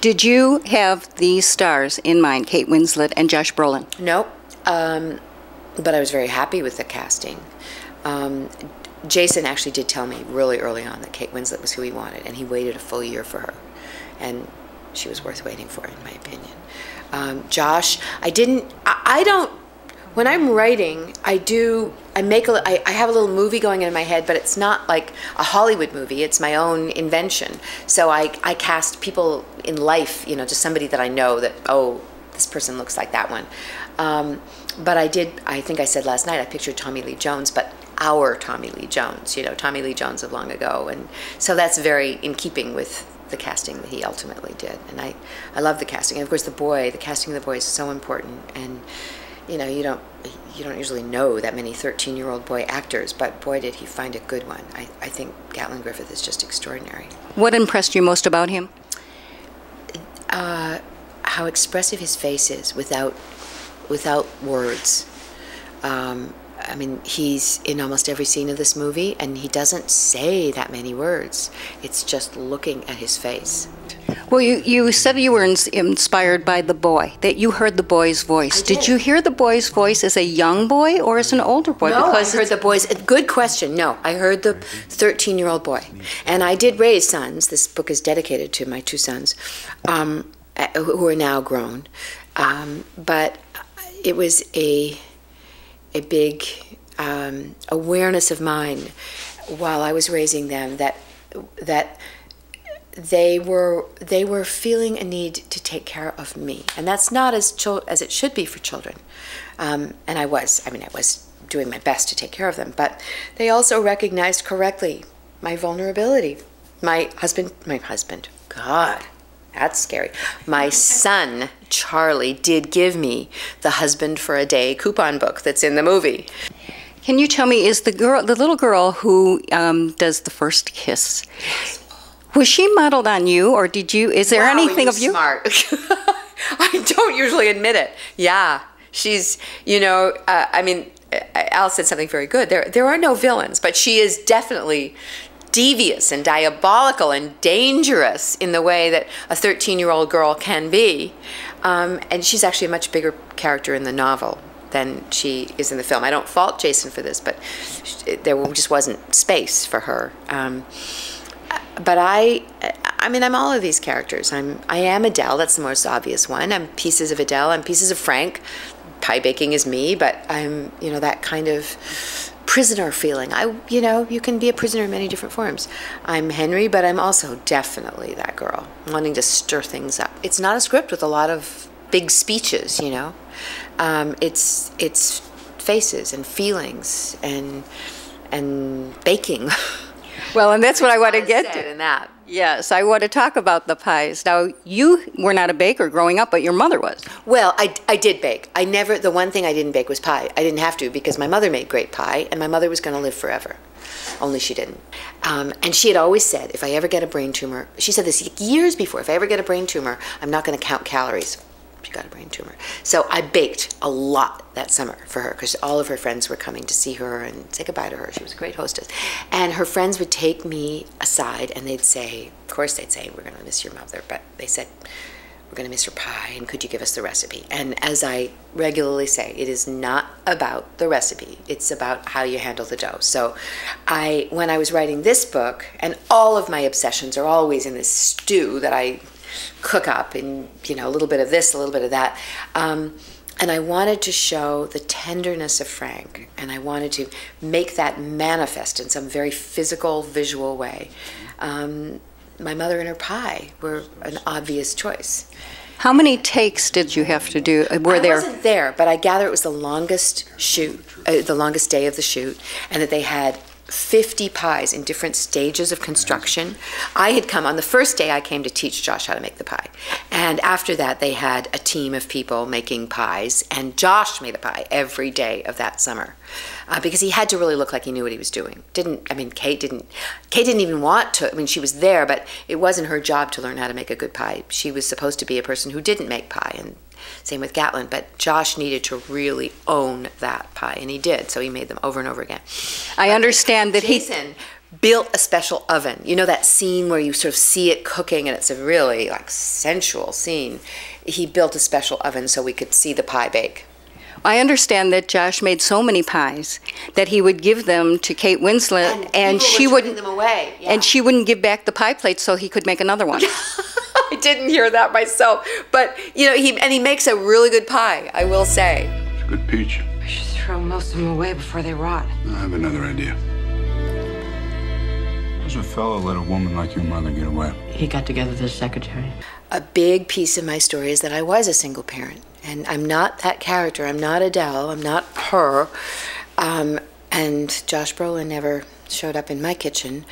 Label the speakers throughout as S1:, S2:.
S1: Did you have these stars in mind, Kate Winslet and Josh Brolin?
S2: Nope. Um, but I was very happy with the casting. Um, Jason actually did tell me really early on that Kate Winslet was who he wanted, and he waited a full year for her. And she was worth waiting for, in my opinion. Um, Josh, I didn't, I, I don't, when I'm writing, I do, I make a, I, I have a little movie going in my head, but it's not like a Hollywood movie. It's my own invention. So I, I cast people in life, you know, just somebody that I know that, oh, this person looks like that one. Um, but I did, I think I said last night, I pictured Tommy Lee Jones, but our Tommy Lee Jones, you know, Tommy Lee Jones of long ago. And so that's very in keeping with the casting that he ultimately did. And I, I love the casting. And of course, the boy, the casting of the boy is so important. And, you know, you don't, you don't usually know that many 13 year old boy actors, but boy, did he find a good one. I, I think Gattlin Griffith is just extraordinary.
S1: What impressed you most about him?
S2: Uh, how expressive his face is without, without words. Um, I mean, he's in almost every scene of this movie, and he doesn't say that many words. It's just looking at his face.
S1: Well, you, you said you were ins- inspired by the boy, that you heard the boy's voice.
S2: I did.
S1: you hear the boy's voice as a young boy or as an older boy?
S2: No,
S1: because
S2: I heard the boys. Good question. No, I heard the 13 year old boy. And I did raise sons. This book is dedicated to my two sons, um, who are now grown. Um, but it was a a big um, awareness of mine while I was raising them that that they were they were feeling a need to take care of me, and that's not as chil- as it should be for children. Um, and I was, I mean, I was doing my best to take care of them, but they also recognized correctly my vulnerability. My husband, my husband, God, that's scary. My son, Charlie, did give me the husband for a day coupon book that's in the movie.
S1: Can you tell me, is the girl, the little girl who um, does the first kiss, was she modeled on you, or did you? Is there
S2: Wow,
S1: anything
S2: you're
S1: of you?
S2: Smart. I don't usually admit it. Yeah, she's. You know, uh, I mean, uh, Al said something very good. There, there are no villains, but she is definitely devious and diabolical and dangerous in the way that a 13-year-old girl can be. Um, and she's actually a much bigger character in the novel than she is in the film. I don't fault Jason for this, but there just wasn't space for her. Um, but I, I mean, I'm all of these characters. I'm, I am Adele. That's the most obvious one. I'm pieces of Adele. I'm pieces of Frank. Pie baking is me, but I'm, you know, that kind of prisoner feeling. I, you know, you can be a prisoner in many different forms. I'm Henry, but I'm also definitely that girl, wanting to stir things up. It's not a script with a lot of big speeches, you know. Um, it's it's faces and feelings and and baking.
S1: Well, and that's what I want to get to.
S2: in that.
S1: Yes, I want to talk about the pies. Now, you were not a baker growing up, but your mother was.
S2: Well, I, I did bake. I never, the one thing I didn't bake was pie. I didn't have to because my mother made great pie and my mother was going to live forever. Only she didn't. Um, and she had always said, if I ever get a brain tumor, she said this years before, if I ever get a brain tumor, I'm not going to count calories. She got a brain tumor. So I baked a lot that summer for her because all of her friends were coming to see her and say goodbye to her. She was a great hostess. And her friends would take me aside and they'd say, of course, they'd say, we're going to miss your mother, but they said, we're going to miss your pie and could you give us the recipe and as i regularly say it is not about the recipe it's about how you handle the dough so i when i was writing this book and all of my obsessions are always in this stew that i cook up and you know a little bit of this a little bit of that um, and I wanted to show the tenderness of Frank, and I wanted to make that manifest in some very physical, visual way. Um, my mother and her pie were an obvious choice.
S1: How many takes did you have to do? uh, Were
S2: I
S1: there?
S2: wasn't there, but I gather it was the longest shoot, uh, the longest day of the shoot, and that they had 50 pies in different stages of construction. I had come on the first day I came to teach Josh how to make the pie. And after that they had a team of people making pies and Josh made a pie every day of that summer. Uh, because he had to really look like he knew what he was doing. Didn't I mean Kate didn't Kate didn't even want to I mean she was there but it wasn't her job to learn how to make a good pie. She was supposed to be a person who didn't make pie and same with Gattlin, but Josh needed to really own that pie, and he did. So he made them over and over again.
S1: I understand that he.
S2: Built a special oven. You know that scene where you sort of see it cooking and it's a really like sensual scene. He built a special oven so we could see the pie bake.
S1: I understand that Josh made so many pies that he would give them to Kate Winslet, and, she
S2: would
S1: wouldn't
S2: them away. Yeah.
S1: and she wouldn't give back the pie plate, so he could make another one.
S2: I didn't hear that myself, but you know he and he makes a really good pie. I will say.
S3: It's a good peach.
S4: We should throw most of them away before they rot.
S3: I have another idea. Does a fellow let a woman like your mother get away?
S4: He got together with his secretary.
S2: A big piece of my story is that I was a single parent, and I'm not that character. I'm not Adele. I'm not her. Um, and Josh Brolin never showed up in my kitchen,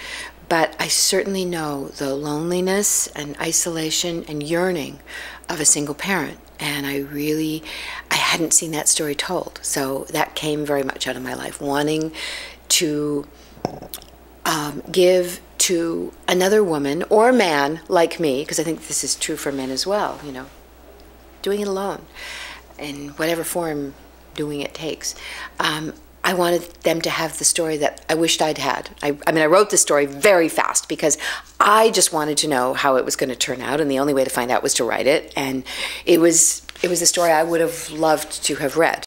S2: but I certainly know the loneliness and isolation and yearning of a single parent. And I really, I hadn't seen that story told. So that came very much out of my life, wanting to um, give to another woman or man like me, because I think this is true for men as well, you know, doing it alone in whatever form doing it takes. Um, I wanted them to have the story that I wished I'd had. I, I mean, I wrote the story very fast because I just wanted to know how it was going to turn out, and the only way to find out was to write it. And it was it was a story I would have loved to have read.